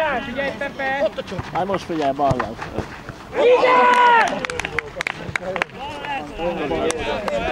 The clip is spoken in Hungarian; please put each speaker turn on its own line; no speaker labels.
Balázs! Figyelj, Pepe! Ott a csop!
Hát most figyelj, Balázs! Figyelj! Balázs!